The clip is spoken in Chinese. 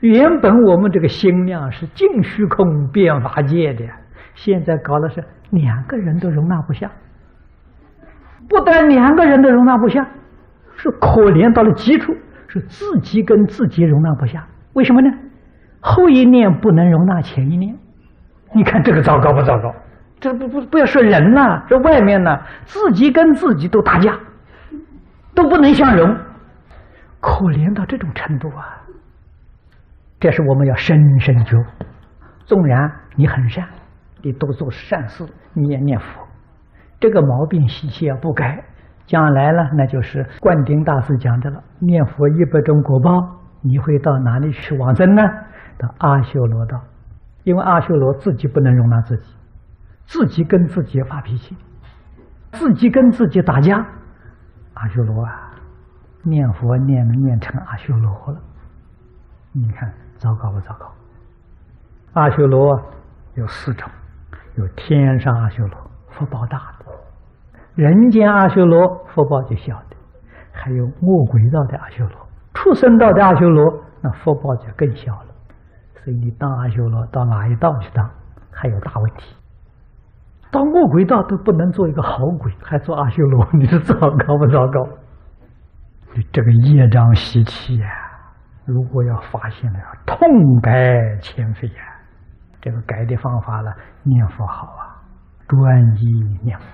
原本我们这个心量是净虚空变法界的，现在搞的是两个人都容纳不下。不但两个人都容纳不下，是可怜到了极处，是自己跟自己容纳不下。为什么呢？后一念不能容纳前一念，你看这个糟糕不糟糕？这不不不要说人了，这外面呢，自己跟自己都打架，都不能相容，可怜到这种程度啊！这是我们要深深觉悟。纵然你很善，你多做善事，你也念佛，这个毛病习气要不改，将来呢那就是灌顶大师讲的了。念佛一百种果报，你会到哪里去往生呢？到阿修罗道，因为阿修罗自己不能容纳自己，自己跟自己发脾气，自己跟自己打架。阿修罗啊，念佛念念成阿修罗了，你看。糟糕不糟糕？阿修罗有四种：有天上阿修罗，福报大的；人间阿修罗，福报就小的；还有恶鬼道的阿修罗，畜生道的阿修罗，那福报就更小了。所以你当阿修罗，到哪一道去当，还有大问题。到恶鬼道都不能做一个好鬼，还做阿修罗，你是糟糕不糟糕？你这个业障习气呀！如果要发现了，痛改前非呀！这个改的方法了，念佛好啊，专一念佛。